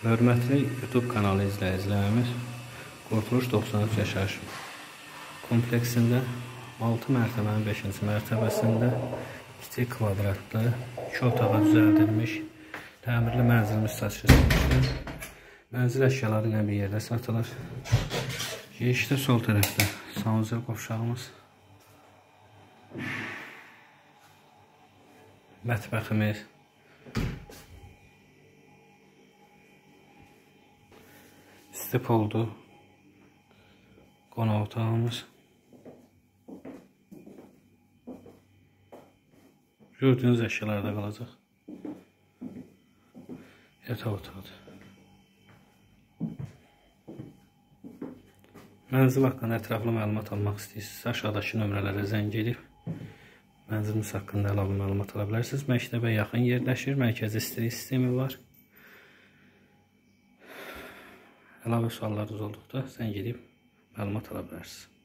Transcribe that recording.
Hörmətli YouTube kanalı izləyicilərimiz, Qurtuluş 93 yaşayış kompleksində 6 mərtəbənin 5-ci mərtəbəsində kiçik kvadratlı 2 otağa düzəldilmiş təmirli mənzilimiz satışdır. Mənzil əşyaları ilə bir yerdə satılır. Girişdə sol tərəfdə sanuzel qovşağımız. Mətbəximiz. İsti oldu. Qonaq otağımız. Gördüyünüz əşyalarda qalacaq. Yataq otağıdır. Mənzil haqqında ətraflı məlumat almaq istəyirsinizsə, aşağıdakı nömrələrə zəng edib mənzilimiz haqqında əlavə məlumat ala bilərsiniz. Məktəbə yaxın yerləşir, mərkəzi istilik sistemi var. Əlavə suallarınız olduqda zəng edib məlumat ala bilərsiniz.